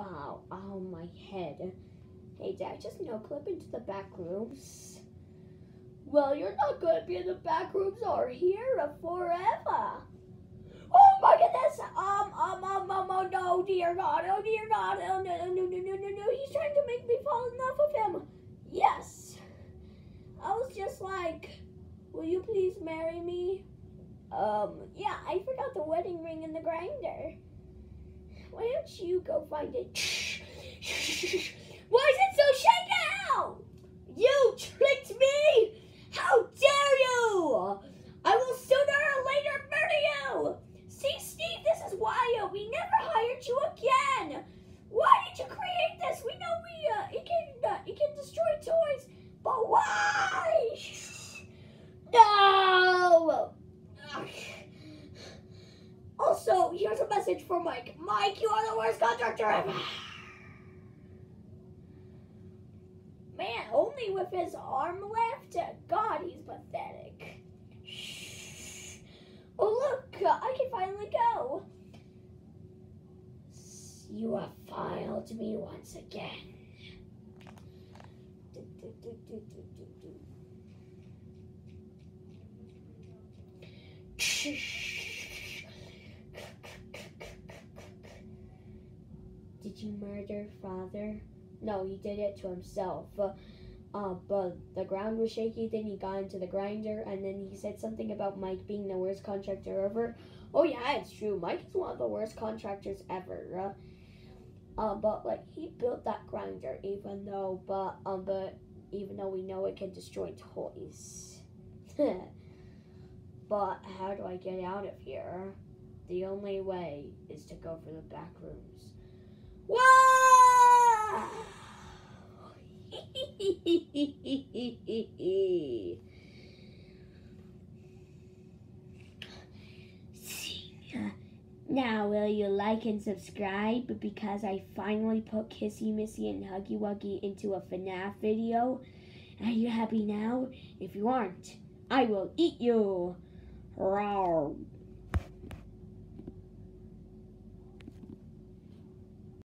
ow, ow, my head. Hey, Dad, just no clip into the back rooms. Well, you're not gonna be in the back rooms or here forever. Oh my goodness! Um, um, um, um, oh no, dear God, oh dear God, oh no, no, no, no, no, no, no, he's trying to make me fall in love with him. Yes. I was just like, will you please marry me? Um, yeah, I forgot the wedding ring in the grinder. Why don't you go find it so shaken out? You tricked me! How dare you! I will sooner or later murder you! See, Steve, this is why uh, we never hired you again. Why did you create this? We know we uh, it can uh, it can destroy toys, but why? No. Here's a message for Mike. Mike, you are the worst contractor ever. Man, only with his arm left? God, he's pathetic. Shh. Oh, look, I can finally go. You have filed me once again. Do, do, do, do, Did you murder father? No, he did it to himself. Uh, uh, but the ground was shaky, then he got into the grinder, and then he said something about Mike being the worst contractor ever. Oh, yeah, it's true. Mike is one of the worst contractors ever. Uh, uh, but, like, he built that grinder, even though, but, um, but, even though we know it can destroy toys. but how do I get out of here? The only way is to go for the back rooms. Now, will you like and subscribe because I finally put Kissy Missy and Huggy Wuggy into a FNAF video? Are you happy now? If you aren't, I will eat you. Rawr.